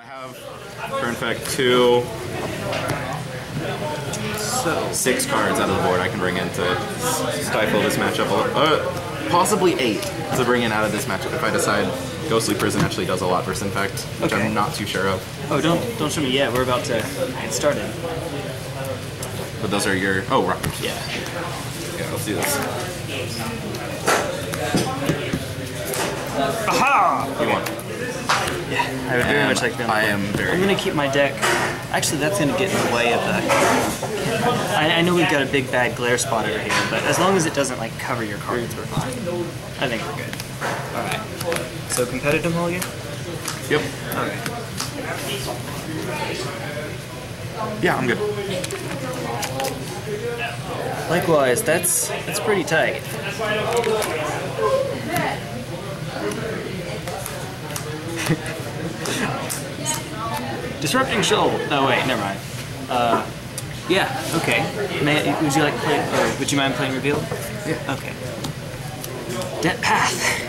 I have for fact two, six cards out of the board I can bring in to stifle this matchup. Uh, possibly eight to bring in out of this matchup if I decide Ghostly Prison actually does a lot versus Infect, which Okay. I'm not too sure of. Oh, don't don't show me yet. We're about to get started. But those are your oh rockers. Yeah. Yeah, let's do this. Aha! You want? Yeah, I would very And much like them. I am very. I'm gonna keep my deck. Actually, that's gonna get in the way of the. I, I know we've got a big bad glare spot over here, but as long as it doesn't like cover your cards, we're fine. I think we're good. All right. So competitive mulligan. Yep. Okay. Yeah, I'm good. Likewise, that's that's pretty tight. Disrupting shoal. Oh wait, never mind. Uh, yeah. Okay. May, would you like to play? Or would you mind playing reveal? Yeah. Okay. Debt path.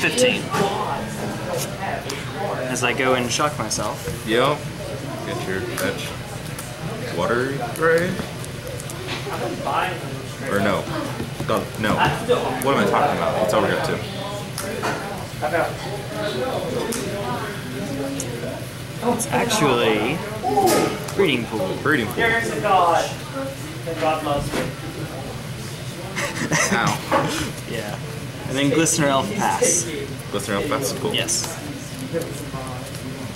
Fifteen. As I go and shock myself. Yep. Get your fetch. Water right? Or no. God, no. What am I talking about? It's overhead too. It's actually breeding pool. Breeding pool. There's a God. And God loves me. Ow. Yeah. And then Glistener Elf Pass. Listen real fast. Cool. Yes.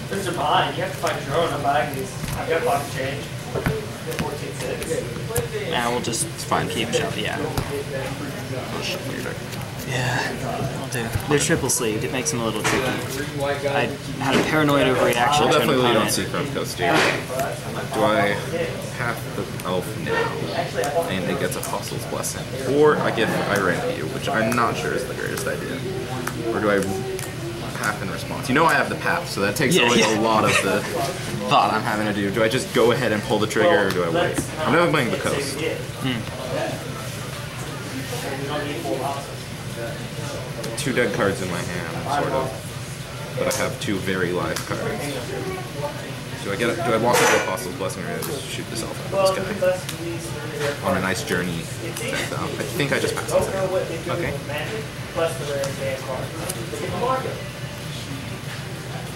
There's a bind. You have to find your own. I'm buying these. I've got pocket change. 14 Now we'll just fine. keep it shop. Yeah. I'll shuffle your deck. Yeah. I'll do. They're triple sleeved. It makes them a little tricky. I had a paranoid overreaction We'll definitely lead on opponent. Seachrome Coast here. Do I have the elf now and it gets Apostle's Blessing? Or I give Iran you, which I'm not sure is the greatest idea. Or do I path in response? You know I have the path, so that takes Yeah, away yeah. a lot of the thought I'm having to do. Do I just go ahead and pull the trigger or do I wait? I'm never playing the coast. Hmm. Two dead cards in my hand, sort of. But I have two very live cards. Do I get? Do I walk into Apostle's Blessing or do I just shoot this elf out this guy on a nice journey? I think I just passed. Okay. Plus the rare advanced card. Look at the market.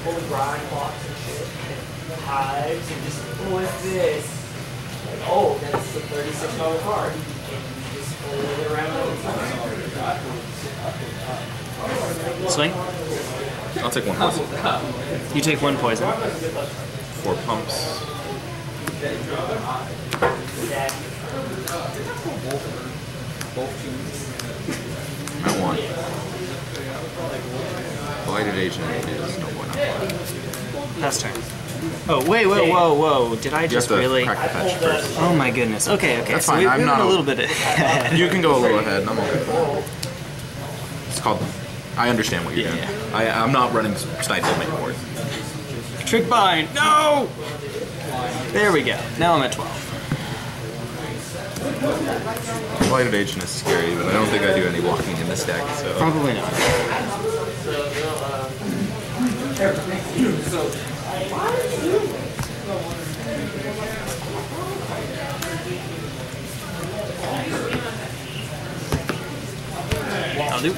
Full of grind clocks and shit. And hives and just, what's this? Like, oh, that's a $36 card. And you just play it around all the time. Swing. I'll take one horse. You take one poison. Four pumps. I want. Blighted Agent is no one. Pass turn. Oh wait, wait, whoa, whoa! Did I just really? crack the fetch first. Oh my goodness. Okay, okay. That's so fine, we, I'm not- a little bit ahead. You can go a little ahead, and I'm okay. It's called. I understand what you're Yeah, doing. I, I'm not running Snipe anymore. Trick bind. No. There we go. Now I'm at twelve. Blighted Agent is scary, but I don't think I do any walking in this deck, so. Probably not. Um, I'll do.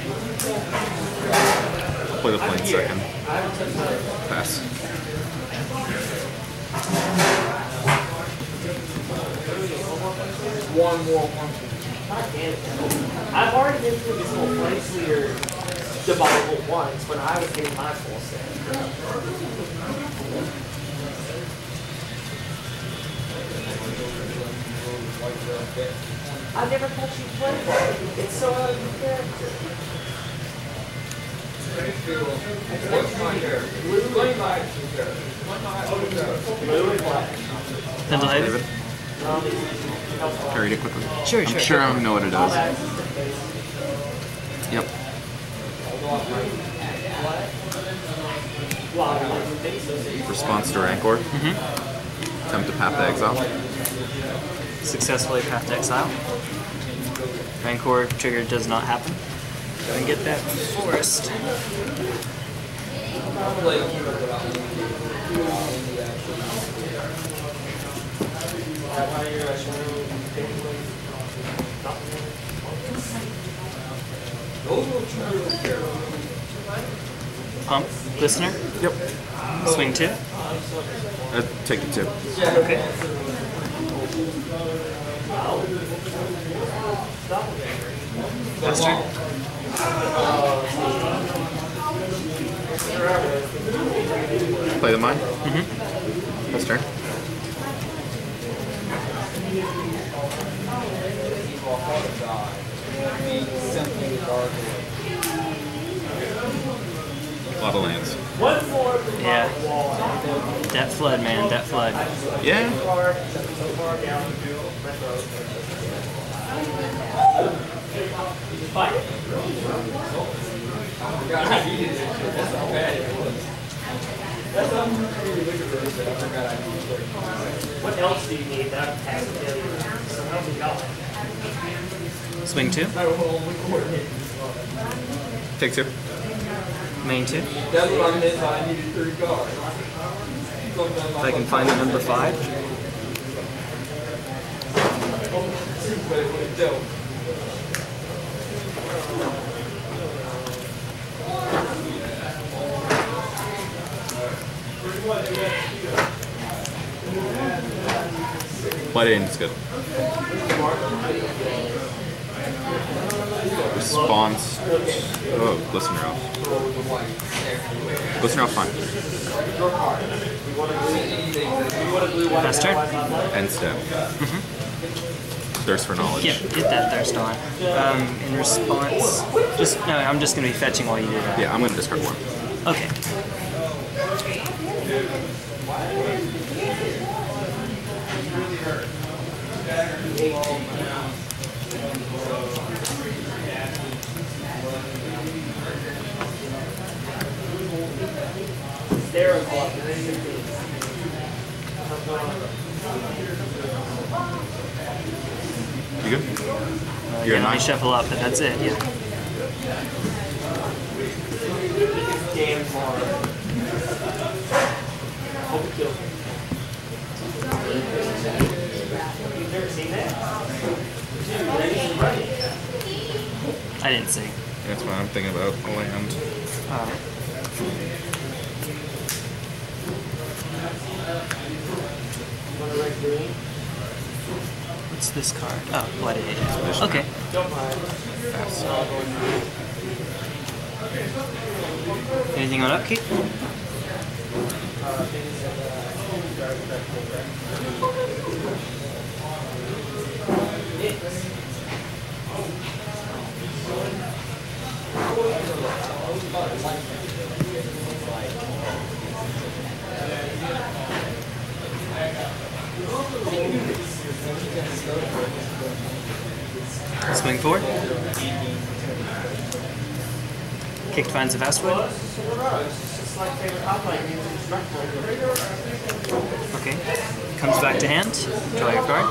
I'll play the plane second. Pass. One more one. God damn it. I've already been through this whole place leader debacle once when I was getting my full set. I've never touched you play that. It's so out of your character. Blue and black. Pencil head. David? Carried it quickly. Sure, I'm sure. sure I know what it does. Yep. Response to Rancor. Mm-hmm. Attempt to path the exile. successfully Path to Exile. Rancor trigger does not happen. Go and get that forest. Pump, listener, Yep. swing two. Uh, take it too. Okay. Pass turn. Play the mine. Mm-hmm. That's turn. A lot of lands. One more from Yeah. the. That flood, man. That flood. Yeah. Card, so far down, retro. Fight. What else do you need that I'm passing to? So help me Swing two. Take two. Main two. I meant by I needed three cards. If I can find the number five. But it would have dealt. Blood in is good. Response. Oh, listener off. Listener off fine. Pass turn. End step. Thirst for knowledge. Yep, get that thirst on. Um, in response, just no. I'm just gonna be fetching while you do that. Yeah, I'm gonna discard one. Okay. There is one. You good? Uh, You're yeah, a shuffle up, but that's it. Yeah. Damn hard. Hope it kills me. You've never seen that? Dude, they just run it. I didn't see. That's what I'm thinking about. Land. Uh, Wanna write green? What's this card? Oh, bloody agent. Okay. Don't mind. Anything on upkeep? Swing forward. Kicked Vines of Vastwood. It's just like hot plate means instructor. Okay. Comes back to hand. Draw your card.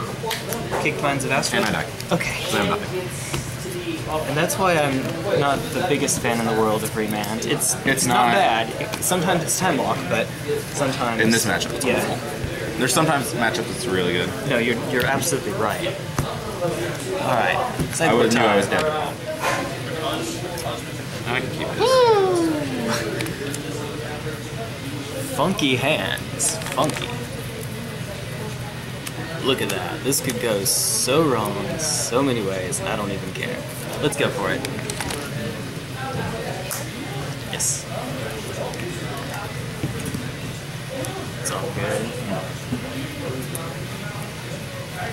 Kicked Vines of Vastwood. And I die. Okay. So I have nothing. It's to the up. And that's why I'm not the biggest fan in the world of remand. It's it's, It's not, not- bad. It- sometimes it's time lock, but sometimes In this matchup, it's yeah. awful. There's sometimes matchups that's really good. No, you're you're absolutely right. All right. I would knew I was dead. I can keep this. Funky hands. Funky. Look at that. This could go so wrong in so many ways, and I don't even care. Let's go for it. Yes. It's all good. I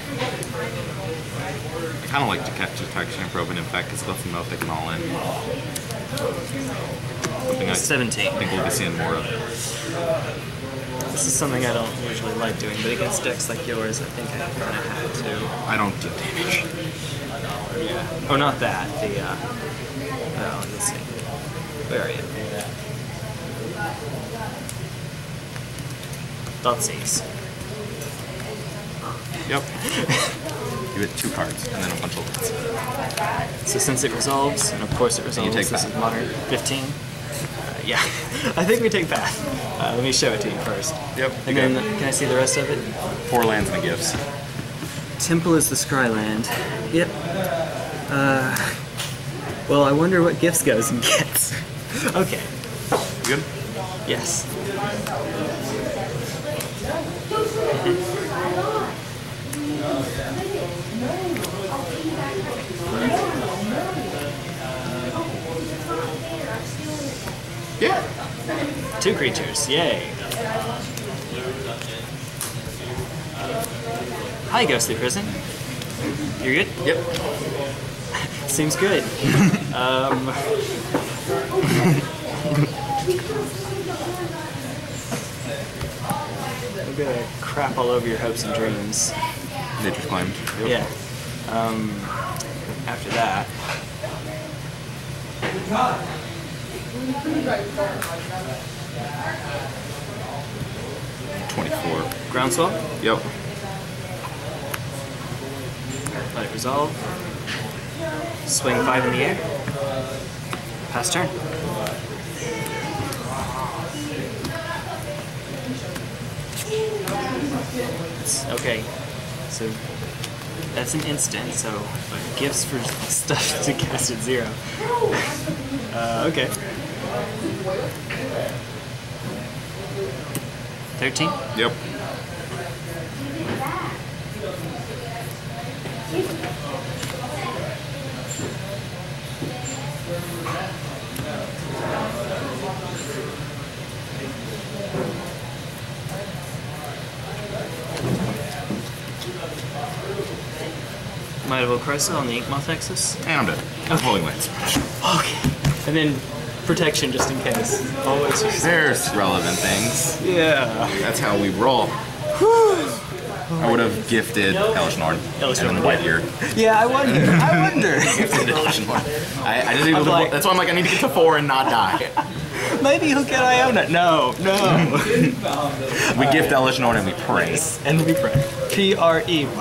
kind of like to catch detection and probe and infect because it lets them know if they can all in. Something I 17. think we'll be seeing more of. This is something I don't usually like doing, but against decks like yours, I think I kind of have to. I don't do damage. Yeah. Oh, not that. The, uh. Oh, let's see. Where are you? Thoughtseize. Yep. You hit two cards, and then a bunch of lights. So since it resolves, and of course it resolves, take this path. is modern 15. Uh, yeah, I think we take path. Uh, let me show it to you first. Yep. And then, can I see the rest of it? four lands and a gifts. Temple is the Scryland. Yep. Uh, well, I wonder what gifts goes and gets. okay. You good? Yes. Yeah. Two creatures. Yay. Hi, Ghostly Prison. You're good? Yep. Seems good. um, I'm gonna crap all over your hopes and dreams. Nature's Claim. Yep. Yeah. Um, after that, Twenty-four. groundswell. Yep. Let it resolve. Swing five in the air. Pass turn. Okay, so that's an instant, so gifts for stuff to cast at zero. Uh, okay. 13? Yep. Might of Old Krosa on the Inkmoth Nexus. And I'm dead. That's holy lands. Okay. And then protection just in case. Always use There's relevant things. Yeah. That's how we roll. I would have gifted Elesh Norn. And then Norn, White yeah. Ear. Yeah, I wonder. I wonder. Gifted Elesh Norn. I, I just need I'm to, like- that's why I'm like, I need to get to four and not die. Maybe he'll get Iona. No, no. We gift Elesh Norn and we pray. and we pray. P R E Y.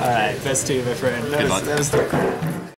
All right, best to you, my friend. That Good was, luck. that was the-